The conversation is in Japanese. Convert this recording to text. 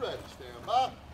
ready. Stand by.